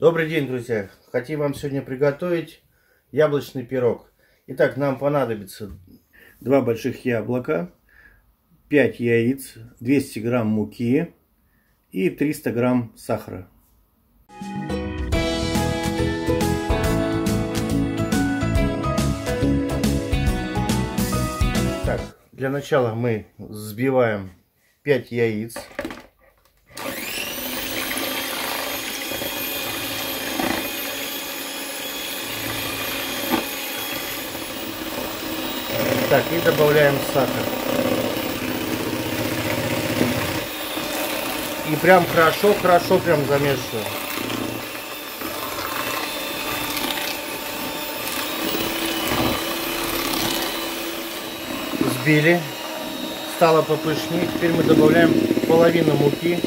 Добрый день, друзья! Хотим вам сегодня приготовить яблочный пирог. Итак, нам понадобится два больших яблока, 5 яиц, 200 грамм муки и 300 грамм сахара. Так, для начала мы взбиваем 5 яиц. Так, и добавляем сахар. И прям хорошо-хорошо прям замешиваем. Сбили. Стало попышнее. Теперь мы добавляем половину муки.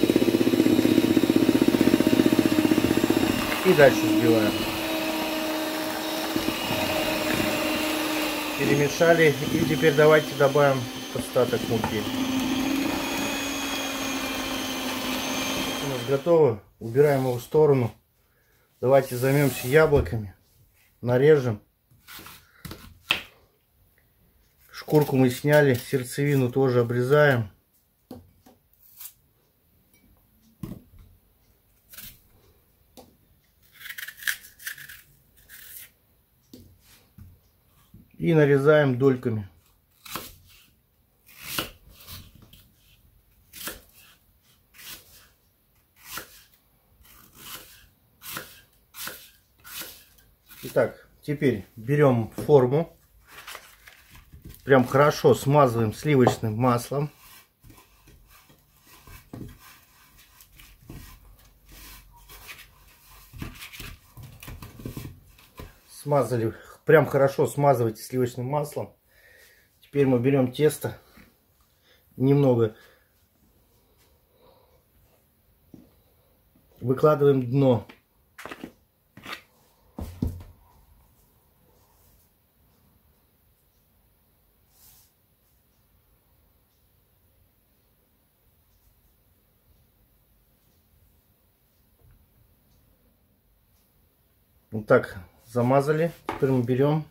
И дальше сбиваем. Перемешали. И теперь давайте добавим остаток муки. У нас готово. Убираем его в сторону. Давайте займемся яблоками. Нарежем. Шкурку мы сняли. Сердцевину тоже обрезаем и нарезаем дольками. Итак, теперь берем форму, прям хорошо смазываем сливочным маслом. Смазали Прям хорошо смазывайте сливочным маслом. Теперь мы берем тесто. Немного выкладываем дно. Вот так замазали. Теперь мы берем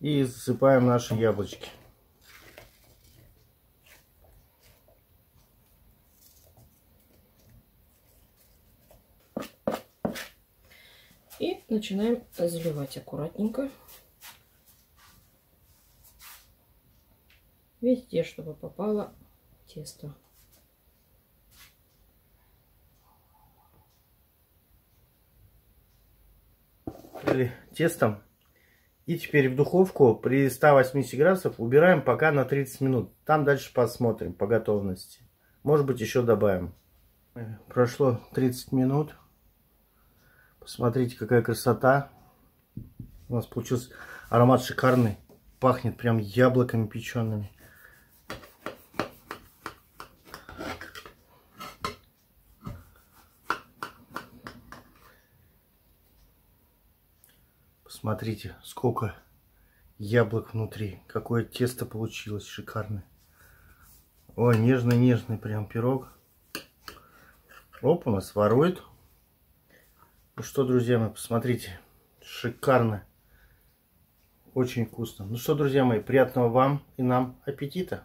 и засыпаем наши яблочки. И начинаем заливать аккуратненько. Везде, чтобы попало тесто. Тестом. И теперь в духовку при 180 градусах убираем пока на 30 минут. Там дальше посмотрим по готовности. Может быть еще добавим. Прошло 30 минут. Посмотрите, какая красота. У нас получился аромат шикарный. Пахнет прям яблоками печеными. Смотрите, сколько яблок внутри. Какое тесто получилось шикарное. Ой, нежный-нежный прям пирог. Оп, у нас ворует. Ну что, друзья мои, посмотрите. Шикарно. Очень вкусно. Ну что, друзья мои, приятного вам и нам аппетита.